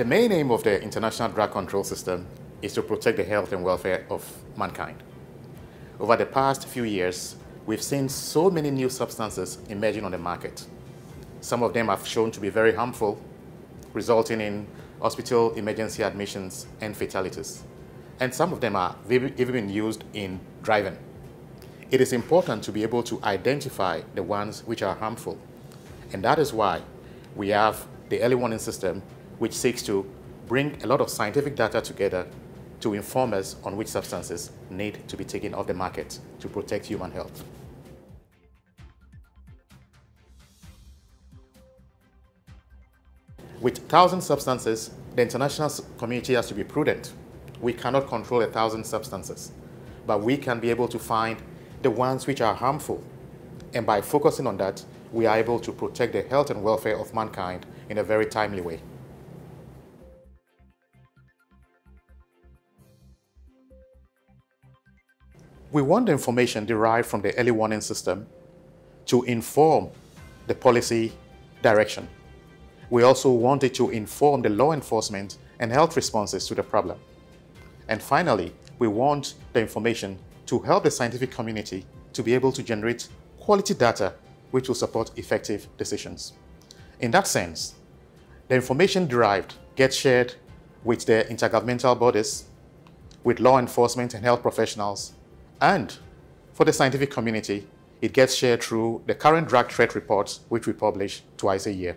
The main aim of the International Drug Control System is to protect the health and welfare of mankind. Over the past few years, we've seen so many new substances emerging on the market. Some of them have shown to be very harmful, resulting in hospital emergency admissions and fatalities. And some of them are even been used in driving. It is important to be able to identify the ones which are harmful. And that is why we have the early warning system, which seeks to bring a lot of scientific data together to inform us on which substances need to be taken off the market to protect human health. With 1,000 substances, the international community has to be prudent. We cannot control a 1,000 substances, but we can be able to find the ones which are harmful. And by focusing on that, we are able to protect the health and welfare of mankind in a very timely way. We want the information derived from the early warning system to inform the policy direction. We also want it to inform the law enforcement and health responses to the problem. And finally, we want the information to help the scientific community to be able to generate quality data which will support effective decisions. In that sense, the information derived gets shared with the intergovernmental bodies, with law enforcement and health professionals, and for the scientific community, it gets shared through the current drug threat reports, which we publish twice a year.